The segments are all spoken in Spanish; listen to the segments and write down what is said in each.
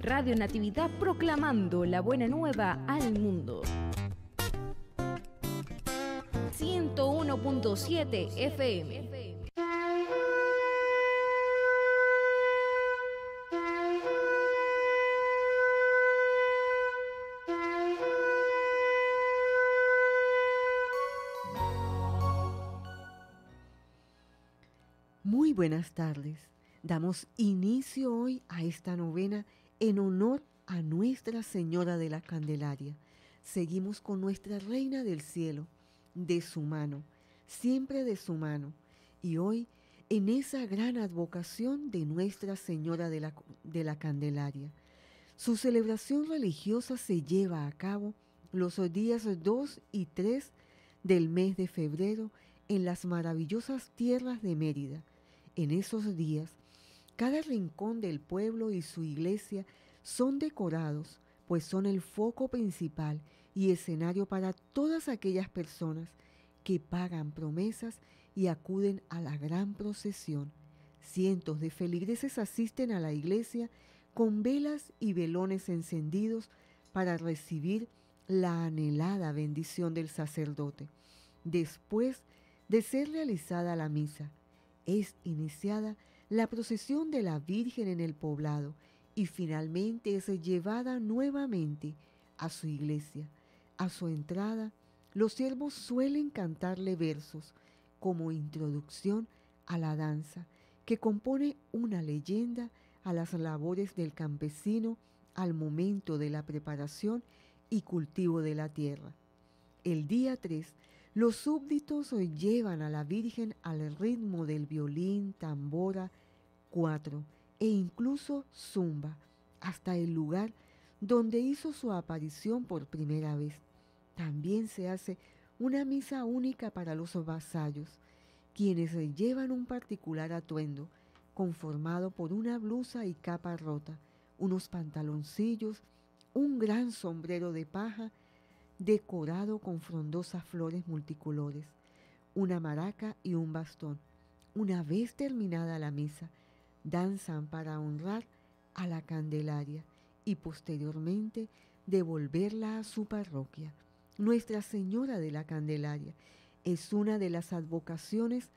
Radio Natividad proclamando la buena nueva al mundo. 101.7 FM. Muy buenas tardes. Damos inicio hoy a esta novena en honor a Nuestra Señora de la Candelaria. Seguimos con nuestra Reina del Cielo, de su mano, siempre de su mano. Y hoy en esa gran advocación de Nuestra Señora de la, de la Candelaria. Su celebración religiosa se lleva a cabo los días 2 y 3 del mes de febrero en las maravillosas tierras de Mérida. En esos días, cada rincón del pueblo y su iglesia son decorados, pues son el foco principal y escenario para todas aquellas personas que pagan promesas y acuden a la gran procesión. Cientos de feligreses asisten a la iglesia con velas y velones encendidos para recibir la anhelada bendición del sacerdote. Después de ser realizada la misa, es iniciada la procesión de la Virgen en el poblado y finalmente es llevada nuevamente a su iglesia. A su entrada, los siervos suelen cantarle versos como introducción a la danza, que compone una leyenda a las labores del campesino al momento de la preparación y cultivo de la tierra. El día 3, los súbditos llevan a la Virgen al ritmo del violín, tambora, cuatro e incluso zumba hasta el lugar donde hizo su aparición por primera vez. También se hace una misa única para los vasallos, quienes llevan un particular atuendo conformado por una blusa y capa rota, unos pantaloncillos, un gran sombrero de paja decorado con frondosas flores multicolores, una maraca y un bastón. Una vez terminada la misa, danzan para honrar a la Candelaria y posteriormente devolverla a su parroquia. Nuestra Señora de la Candelaria es una de las advocaciones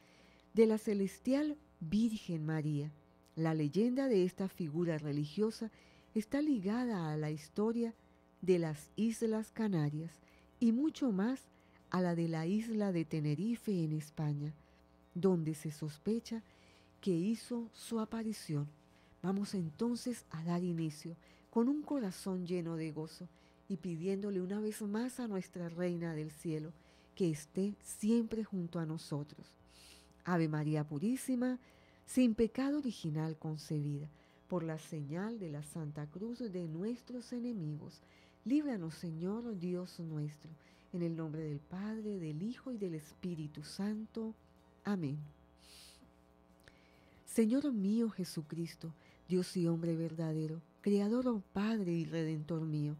de la celestial Virgen María. La leyenda de esta figura religiosa está ligada a la historia de las Islas Canarias y mucho más a la de la isla de Tenerife en España, donde se sospecha que hizo su aparición. Vamos entonces a dar inicio con un corazón lleno de gozo y pidiéndole una vez más a nuestra Reina del Cielo que esté siempre junto a nosotros. Ave María Purísima, sin pecado original concebida, por la señal de la Santa Cruz de nuestros enemigos, Líbranos, Señor Dios nuestro, en el nombre del Padre, del Hijo y del Espíritu Santo. Amén. Señor mío Jesucristo, Dios y hombre verdadero, Creador, oh Padre y Redentor mío,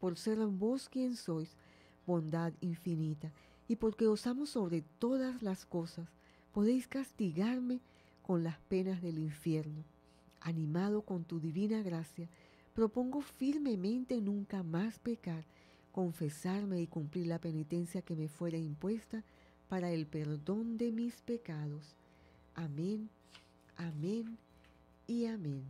por ser vos quien sois, bondad infinita, y porque os amo sobre todas las cosas, podéis castigarme con las penas del infierno. Animado con tu divina gracia, Propongo firmemente nunca más pecar, confesarme y cumplir la penitencia que me fuera impuesta para el perdón de mis pecados. Amén, amén y amén.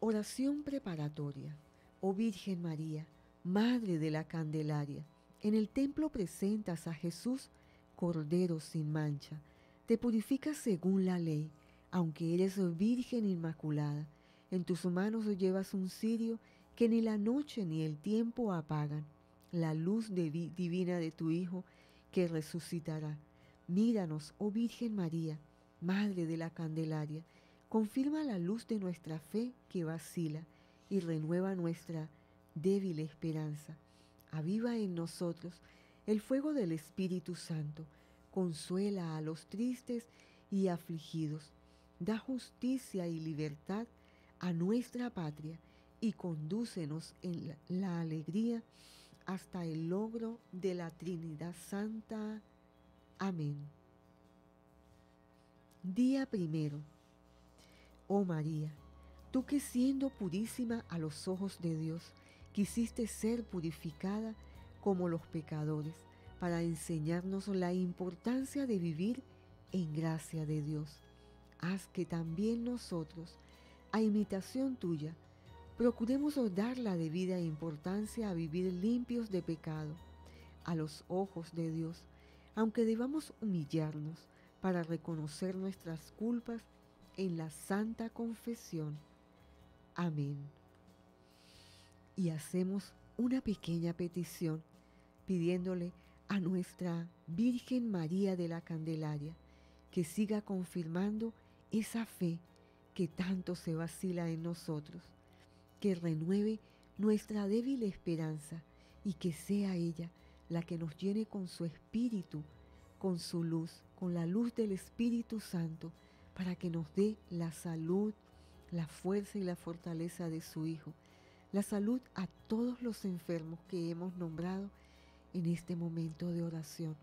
Oración preparatoria. Oh Virgen María, Madre de la Candelaria, en el templo presentas a Jesús, Cordero sin mancha. Te purificas según la ley, aunque eres Virgen Inmaculada en tus manos llevas un cirio que ni la noche ni el tiempo apagan, la luz divina de tu Hijo que resucitará. Míranos, oh Virgen María, Madre de la Candelaria, confirma la luz de nuestra fe que vacila y renueva nuestra débil esperanza. Aviva en nosotros el fuego del Espíritu Santo, consuela a los tristes y afligidos, da justicia y libertad a nuestra patria y condúcenos en la, alegría hasta el logro de la Trinidad Santa. Amén. Día primero. Oh María, Tú que siendo purísima a los ojos de Dios, quisiste ser purificada como los pecadores, para enseñarnos la importancia de vivir en gracia de Dios. Haz que también nosotros, a imitación tuya, procuremos dar la debida importancia a vivir limpios de pecado, a los ojos de Dios, aunque debamos humillarnos para reconocer nuestras culpas en la santa confesión. Amén. Y hacemos una pequeña petición pidiéndole a nuestra Virgen María de la Candelaria que siga confirmando esa fe que tanto se vacila en nosotros, que renueve nuestra débil esperanza y que sea ella la que nos llene con su espíritu, con su luz, con la luz del Espíritu Santo, para que nos dé la salud, la fuerza y la fortaleza de su Hijo, la salud a todos los enfermos que hemos nombrado en este momento de oración,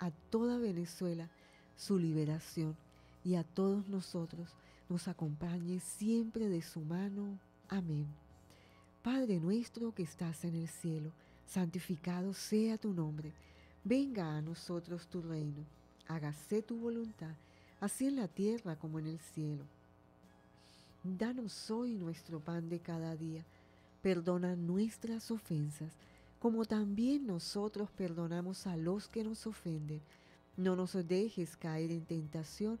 a toda Venezuela su liberación y a todos nosotros nos acompañe siempre de su mano. Amén. Padre nuestro que estás en el cielo, santificado sea tu nombre. Venga a nosotros tu reino. Hágase tu voluntad, así en la tierra como en el cielo. Danos hoy nuestro pan de cada día. Perdona nuestras ofensas, como también nosotros perdonamos a los que nos ofenden. No nos dejes caer en tentación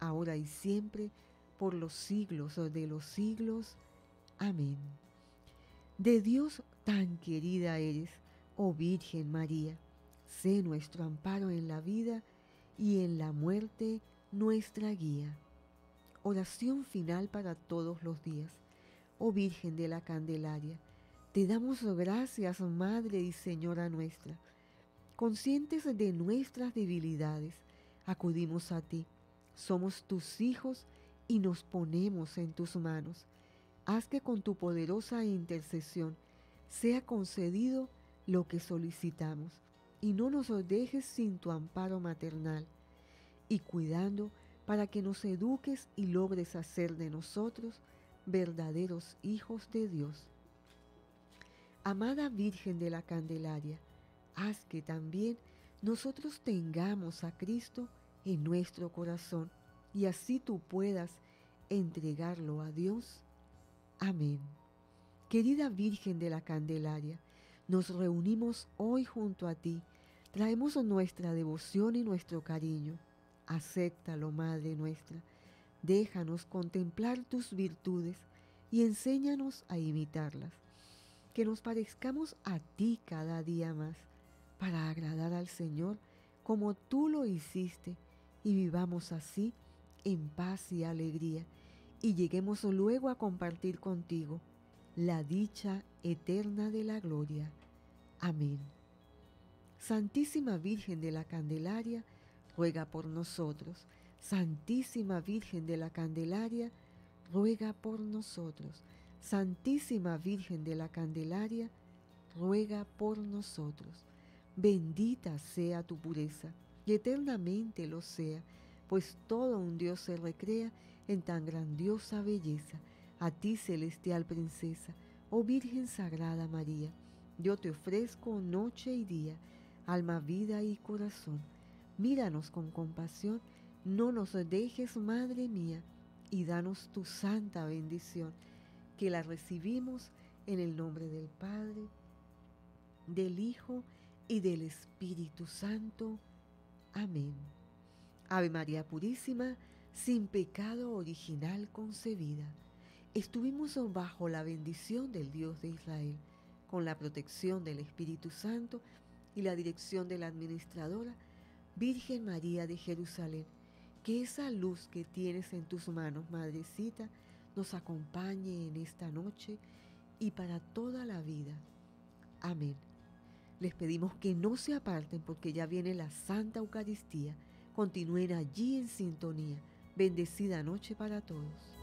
ahora y siempre, por los siglos de los siglos. Amén. De Dios tan querida eres, oh Virgen María, sé nuestro amparo en la vida y en la muerte nuestra guía. Oración final para todos los días. Oh Virgen de la Candelaria, te damos gracias, Madre y Señora nuestra. Conscientes de nuestras debilidades, acudimos a ti. Somos tus hijos y nos ponemos en tus manos haz que con tu poderosa intercesión sea concedido lo que solicitamos y no nos dejes sin tu amparo maternal y cuidando para que nos eduques y logres hacer de nosotros verdaderos hijos de Dios. Amada Virgen de la Candelaria, haz que también nosotros tengamos a Cristo en nuestro corazón y así tú puedas entregarlo a Dios Amén. Querida Virgen de la Candelaria, nos reunimos hoy junto a ti. Traemos nuestra devoción y nuestro cariño. Acéptalo, Madre nuestra. Déjanos contemplar tus virtudes y enséñanos a imitarlas. Que nos parezcamos a ti cada día más para agradar al Señor como tú lo hiciste y vivamos así en paz y alegría y lleguemos luego a compartir contigo la dicha eterna de la gloria. Amén. Santísima Virgen de la Candelaria, ruega por nosotros. Santísima Virgen de la Candelaria, ruega por nosotros. Santísima Virgen de la Candelaria, ruega por nosotros. Bendita sea tu pureza, y eternamente lo sea, pues todo un Dios se recrea en tan grandiosa belleza, a ti celestial princesa, oh Virgen Sagrada María, yo te ofrezco noche y día, alma, vida y corazón. Míranos con compasión, no nos dejes, Madre mía, y danos tu santa bendición, que la recibimos en el nombre del Padre, del Hijo y del Espíritu Santo. Amén. Ave María Purísima, sin pecado original concebida. Estuvimos bajo la bendición del Dios de Israel, con la protección del Espíritu Santo y la dirección de la administradora Virgen María de Jerusalén. Que esa luz que tienes en tus manos, Madrecita, nos acompañe en esta noche y para toda la vida. Amén. Les pedimos que no se aparten porque ya viene la Santa Eucaristía. Continúen allí en sintonía. Bendecida noche para todos.